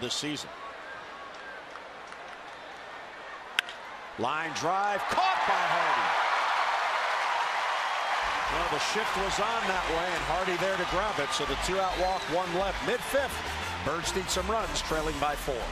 this season. Line drive caught by Hardy. Well, the shift was on that way, and Hardy there to grab it. So the two out walk, one left, mid fifth. Birds need some runs, trailing by four.